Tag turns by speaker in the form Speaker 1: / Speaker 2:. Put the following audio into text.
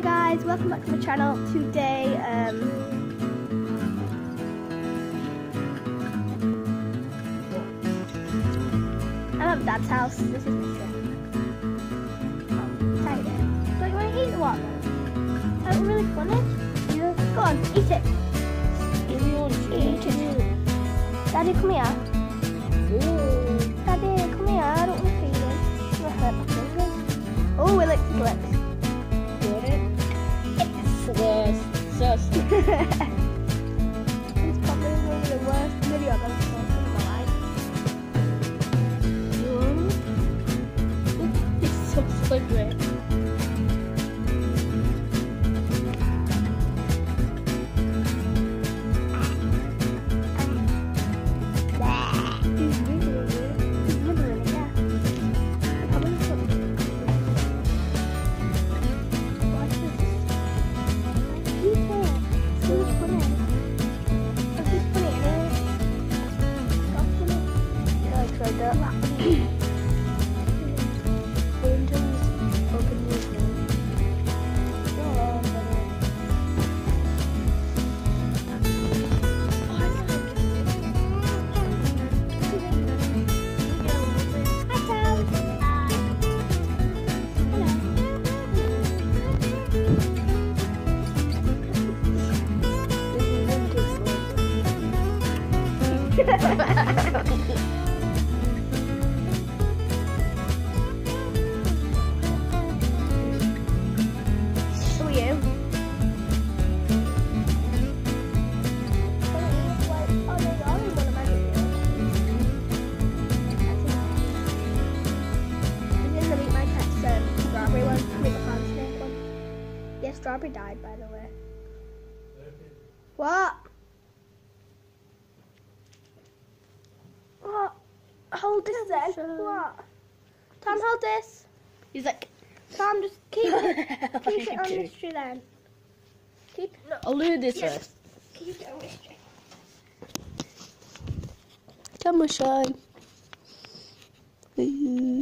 Speaker 1: Hey guys, welcome back to my channel. Today, um, I'm at Dad's house. This is my trip. Oh, bit. Don't you want to eat the watermelon? That's really funny.
Speaker 2: Yeah.
Speaker 1: Go on, eat it.
Speaker 2: One.
Speaker 1: Eat it. Daddy, come here.
Speaker 2: Ooh.
Speaker 1: Daddy, come here. I don't want to feed him. It's gonna hurt my fingers. Oh, it licks his lips.
Speaker 2: It's
Speaker 1: probably one of the worst video I've ever seen in my life.
Speaker 2: It's so slippery.
Speaker 1: Yeah, strawberry died by the way. What? Hold this then. What? Tom, hold this.
Speaker 2: He's like,
Speaker 1: Tom, just keep it. Keep it on
Speaker 2: doing?
Speaker 1: this tree then. Keep no.
Speaker 2: I'll do this
Speaker 1: Yes.
Speaker 2: first.
Speaker 1: Keep it on this tree.
Speaker 2: Come on, shine.
Speaker 1: Yeah.